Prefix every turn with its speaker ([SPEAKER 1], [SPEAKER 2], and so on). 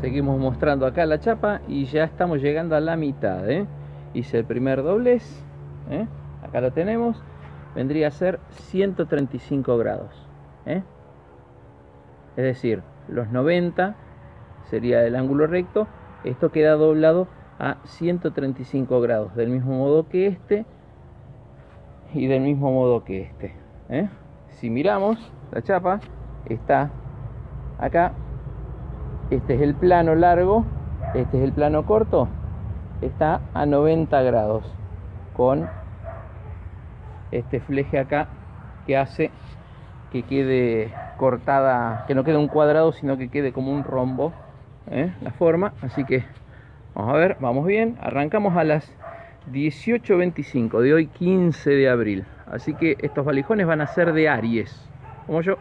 [SPEAKER 1] seguimos mostrando acá la chapa y ya estamos llegando a la mitad ¿eh? hice el primer doblez ¿eh? acá lo tenemos vendría a ser 135 grados ¿eh? es decir los 90 sería el ángulo recto esto queda doblado a 135 grados del mismo modo que este y del mismo modo que este ¿eh? si miramos la chapa está acá este es el plano largo este es el plano corto. Está a 90 grados con este fleje acá que hace que quede cortada que no quede un cuadrado sino que quede como un rombo ¿eh? la forma. Así que vamos a ver vamos bien. Arrancamos a las 18.25 de hoy 15 de abril. Así que estos valijones van a ser de Aries como yo